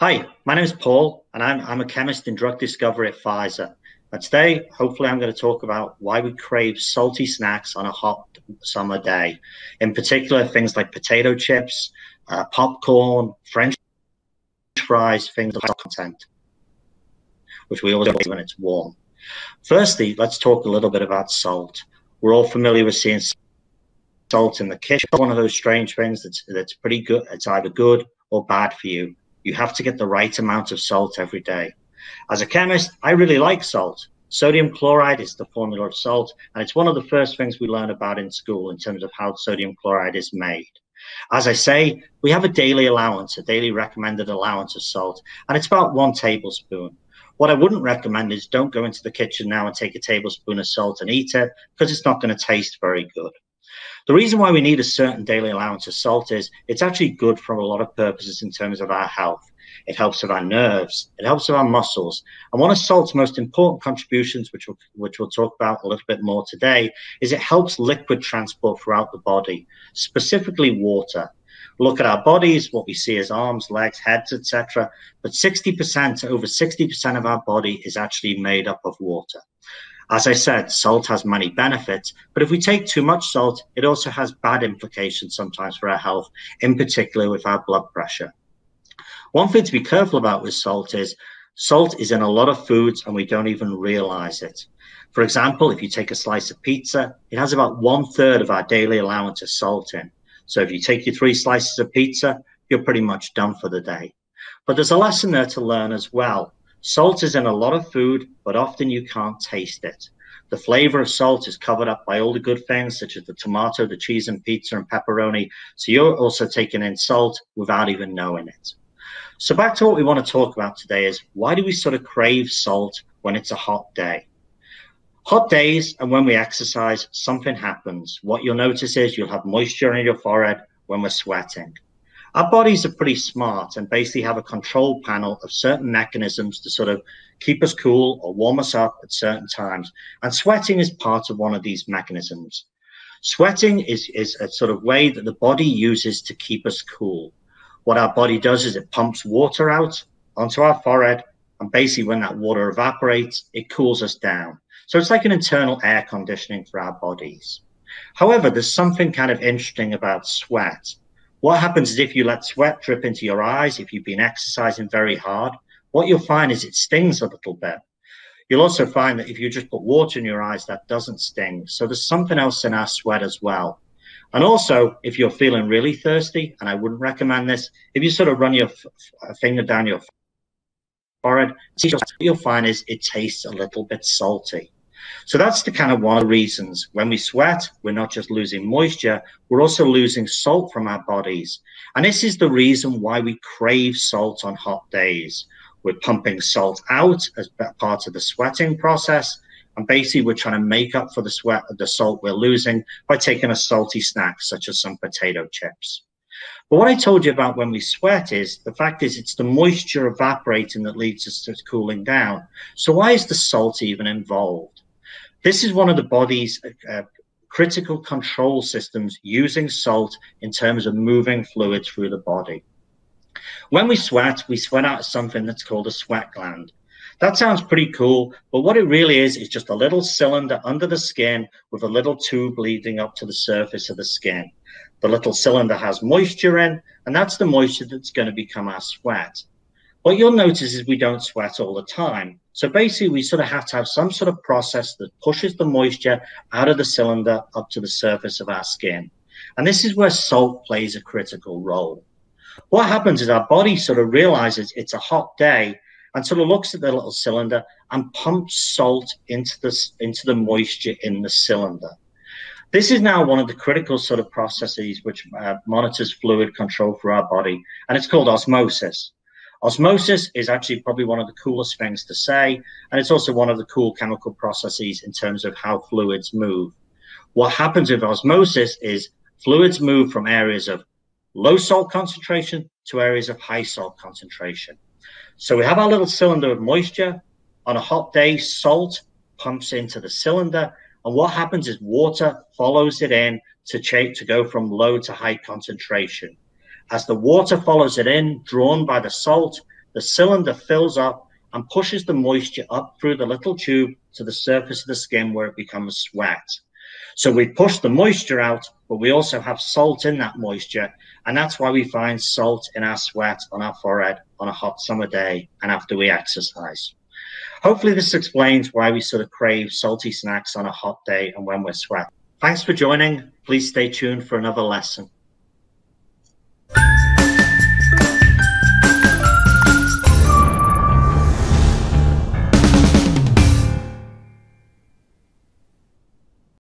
Hi, my name is Paul, and I'm, I'm a chemist in drug discovery at Pfizer. And today, hopefully, I'm going to talk about why we crave salty snacks on a hot summer day. In particular, things like potato chips, uh, popcorn, French fries, things of content, which we always do when it's warm. Firstly, let's talk a little bit about salt. We're all familiar with seeing salt in the kitchen. One of those strange things that's that's pretty good. It's either good or bad for you. You have to get the right amount of salt every day. As a chemist, I really like salt. Sodium chloride is the formula of salt, and it's one of the first things we learn about in school in terms of how sodium chloride is made. As I say, we have a daily allowance, a daily recommended allowance of salt, and it's about one tablespoon. What I wouldn't recommend is don't go into the kitchen now and take a tablespoon of salt and eat it because it's not going to taste very good. The reason why we need a certain daily allowance of salt is it's actually good for a lot of purposes in terms of our health. It helps with our nerves. It helps with our muscles. And one of salt's most important contributions, which we'll, which we'll talk about a little bit more today, is it helps liquid transport throughout the body, specifically water. Look at our bodies, what we see as arms, legs, heads, etc. But 60%, over 60% of our body is actually made up of water. As I said, salt has many benefits, but if we take too much salt, it also has bad implications sometimes for our health, in particular with our blood pressure. One thing to be careful about with salt is salt is in a lot of foods and we don't even realize it. For example, if you take a slice of pizza, it has about one third of our daily allowance of salt in. So if you take your three slices of pizza, you're pretty much done for the day. But there's a lesson there to learn as well. Salt is in a lot of food, but often you can't taste it. The flavor of salt is covered up by all the good things, such as the tomato, the cheese and pizza and pepperoni. So you're also taking in salt without even knowing it. So back to what we want to talk about today is why do we sort of crave salt when it's a hot day? Hot days and when we exercise, something happens. What you'll notice is you'll have moisture in your forehead when we're sweating. Our bodies are pretty smart and basically have a control panel of certain mechanisms to sort of keep us cool or warm us up at certain times. And sweating is part of one of these mechanisms. Sweating is, is a sort of way that the body uses to keep us cool what our body does is it pumps water out onto our forehead. And basically, when that water evaporates, it cools us down. So it's like an internal air conditioning for our bodies. However, there's something kind of interesting about sweat. What happens is if you let sweat drip into your eyes, if you've been exercising very hard, what you'll find is it stings a little bit. You'll also find that if you just put water in your eyes, that doesn't sting. So there's something else in our sweat as well. And also, if you're feeling really thirsty, and I wouldn't recommend this, if you sort of run your finger down your forehead, what you'll find is it tastes a little bit salty. So that's the kind of one of the reasons when we sweat, we're not just losing moisture, we're also losing salt from our bodies. And this is the reason why we crave salt on hot days. We're pumping salt out as part of the sweating process. And basically, we're trying to make up for the sweat, the salt we're losing by taking a salty snack, such as some potato chips. But what I told you about when we sweat is the fact is it's the moisture evaporating that leads us to cooling down. So why is the salt even involved? This is one of the body's uh, critical control systems using salt in terms of moving fluid through the body. When we sweat, we sweat out something that's called a sweat gland. That sounds pretty cool, but what it really is is just a little cylinder under the skin with a little tube leading up to the surface of the skin. The little cylinder has moisture in, and that's the moisture that's going to become our sweat. What you'll notice is we don't sweat all the time. So basically, we sort of have to have some sort of process that pushes the moisture out of the cylinder up to the surface of our skin. And this is where salt plays a critical role. What happens is our body sort of realizes it's a hot day and sort of looks at the little cylinder and pumps salt into the, into the moisture in the cylinder. This is now one of the critical sort of processes which uh, monitors fluid control for our body, and it's called osmosis. Osmosis is actually probably one of the coolest things to say, and it's also one of the cool chemical processes in terms of how fluids move. What happens with osmosis is fluids move from areas of low salt concentration to areas of high salt concentration. So we have our little cylinder of moisture. On a hot day, salt pumps into the cylinder. And what happens is water follows it in to, to go from low to high concentration. As the water follows it in, drawn by the salt, the cylinder fills up and pushes the moisture up through the little tube to the surface of the skin where it becomes sweat. So we push the moisture out, but we also have salt in that moisture. And that's why we find salt in our sweat on our forehead on a hot summer day and after we exercise. Hopefully this explains why we sort of crave salty snacks on a hot day and when we're sweating. Thanks for joining. Please stay tuned for another lesson.